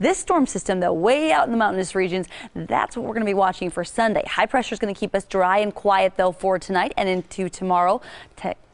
This storm system, though, way out in the mountainous regions, that's what we're going to be watching for Sunday. High pressure is going to keep us dry and quiet, though, for tonight and into tomorrow.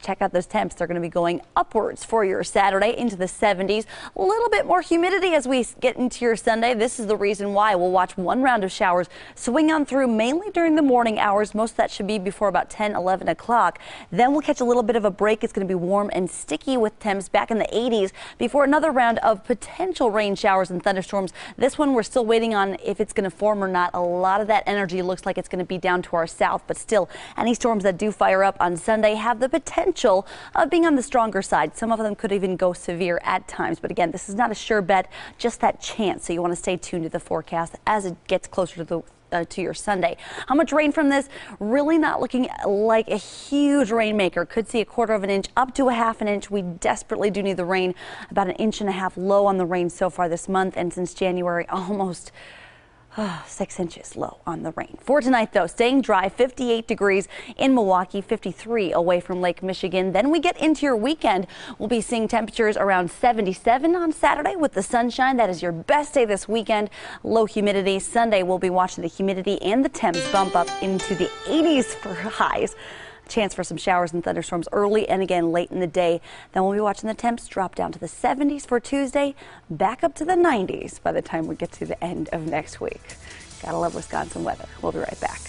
Check out those temps. They're going to be going upwards for your Saturday into the 70s. A little bit more humidity as we get into your Sunday. This is the reason why we'll watch one round of showers swing on through mainly during the morning hours. Most of that should be before about 10, 11 o'clock. Then we'll catch a little bit of a break. It's going to be warm and sticky with temps back in the 80s before another round of potential rain showers and thunderstorms. This one we're still waiting on if it's going to form or not. A lot of that energy looks like it's going to be down to our south, but still any storms that do fire up on Sunday have the potential potential of being on the stronger side. Some of them could even go severe at times. But again, this is not a sure bet, just that chance. So you want to stay tuned to the forecast as it gets closer to the uh, to your Sunday. How much rain from this? Really not looking like a huge rainmaker. Could see a quarter of an inch up to a half an inch. We desperately do need the rain. About an inch and a half low on the rain so far this month and since January almost six inches low on the rain. For tonight, though, staying dry, 58 degrees in Milwaukee, 53 away from Lake Michigan. Then we get into your weekend. We'll be seeing temperatures around 77 on Saturday with the sunshine. That is your best day this weekend. Low humidity. Sunday, we'll be watching the humidity and the temps bump up into the 80s for highs. Chance for some showers and thunderstorms early and again late in the day. Then we'll be watching the temps drop down to the 70s for Tuesday, back up to the 90s by the time we get to the end of next week. Gotta love Wisconsin weather. We'll be right back.